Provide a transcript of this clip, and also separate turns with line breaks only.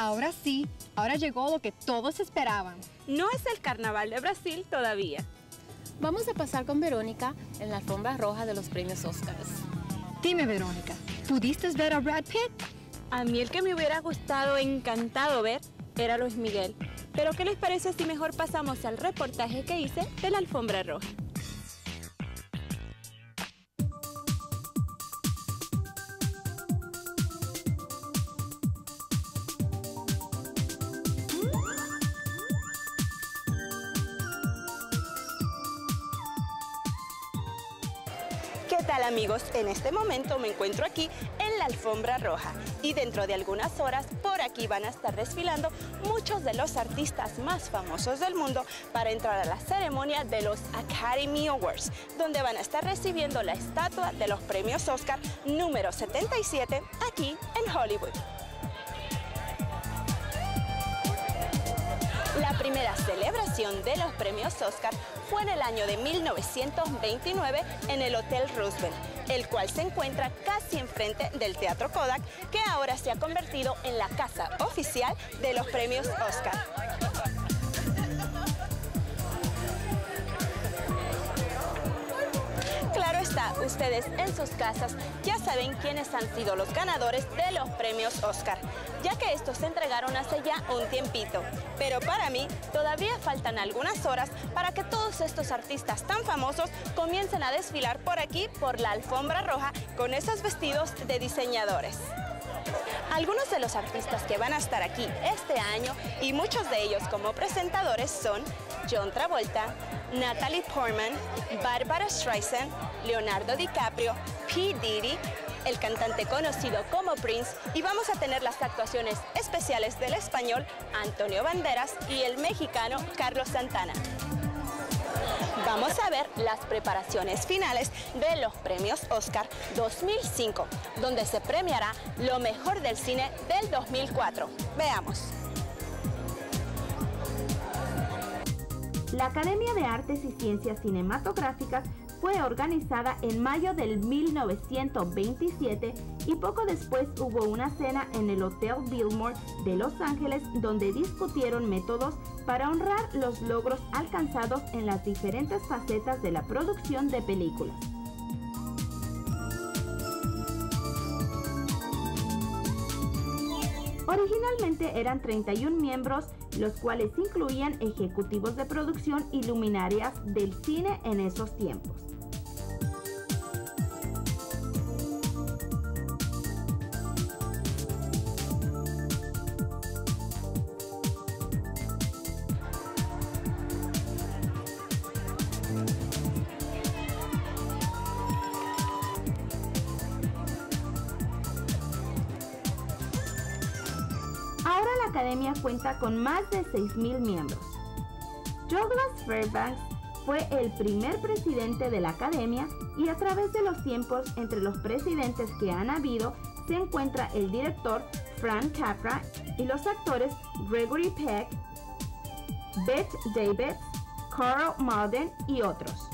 Ahora sí, ahora llegó lo que todos esperaban.
No es el carnaval de Brasil todavía.
Vamos a pasar con Verónica en la alfombra roja de los premios Oscars.
Dime, Verónica, ¿pudiste ver a Brad Pitt?
A mí el que me hubiera gustado, encantado ver, era Luis Miguel. Pero ¿qué les parece si mejor pasamos al reportaje que hice de la alfombra roja? Tal amigos? En este momento me encuentro aquí en la alfombra roja y dentro de algunas horas por aquí van a estar desfilando muchos de los artistas más famosos del mundo para entrar a la ceremonia de los Academy Awards, donde van a estar recibiendo la estatua de los premios Oscar número 77 aquí en Hollywood. La primera celebración de los premios Oscar fue en el año de 1929 en el Hotel Roosevelt, el cual se encuentra casi enfrente del Teatro Kodak, que ahora se ha convertido en la casa oficial de los premios Oscar. Ustedes en sus casas ya saben quiénes han sido los ganadores de los premios Oscar, ya que estos se entregaron hace ya un tiempito. Pero para mí todavía faltan algunas horas para que todos estos artistas tan famosos comiencen a desfilar por aquí, por la alfombra roja, con esos vestidos de diseñadores. Algunos de los artistas que van a estar aquí este año y muchos de ellos como presentadores son John Travolta, Natalie Portman, Barbara Streisand, Leonardo DiCaprio, P. Diddy, el cantante conocido como Prince y vamos a tener las actuaciones especiales del español Antonio Banderas y el mexicano Carlos Santana. Vamos a ver las preparaciones finales de los premios Oscar 2005, donde se premiará lo mejor del cine del 2004. Veamos.
La Academia de Artes y Ciencias Cinematográficas fue organizada en mayo del 1927 y poco después hubo una cena en el Hotel Billmore de Los Ángeles donde discutieron métodos para honrar los logros alcanzados en las diferentes facetas de la producción de películas. Originalmente eran 31 miembros, los cuales incluían ejecutivos de producción y luminarias del cine en esos tiempos. Academia cuenta con más de 6.000 miembros. Douglas Fairbanks fue el primer presidente de la academia y a través de los tiempos entre los presidentes que han habido se encuentra el director Frank Capra y los actores Gregory Peck, Bette Davis, Carl Malden y otros.